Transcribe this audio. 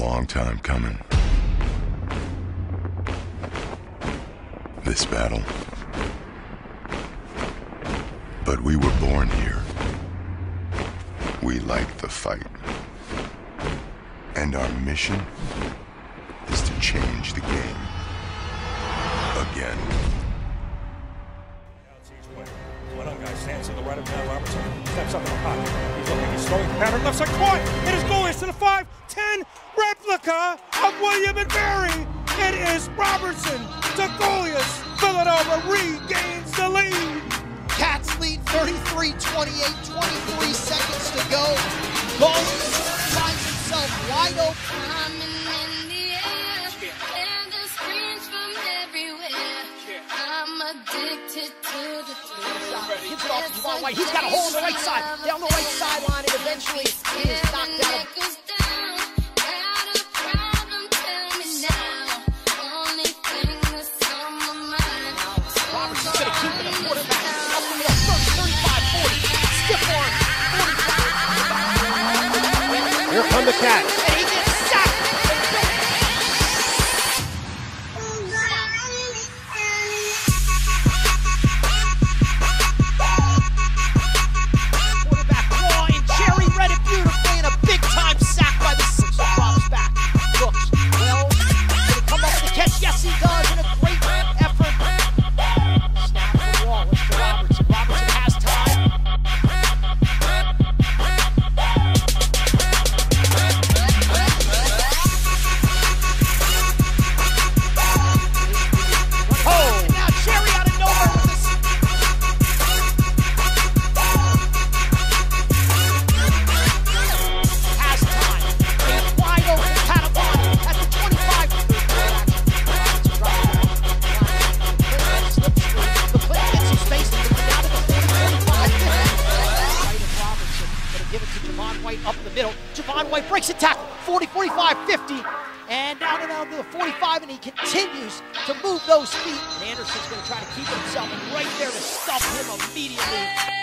long time coming. This battle. But we were born here. We like the fight. And our mission is to change the game. Again. Steps up in the pocket. He's looking, he's throwing pattern left side caught. It is Gulyas to the 5 10 replica of William and Barry. It is Robertson to Gulyas. Villanova regains the lead. Cats lead 33 28, 23 seconds to go. Gulyas finds himself wide open. Gives it off to Javon White. He's got a hole on the right side. Down the right sideline, and eventually he is knocked out. of- Goes down, got a middle. Javon White breaks a tackle. 40, 45, 50. And down and down to the 45, and he continues to move those feet. And Anderson's going to try to keep himself right there to stop him immediately.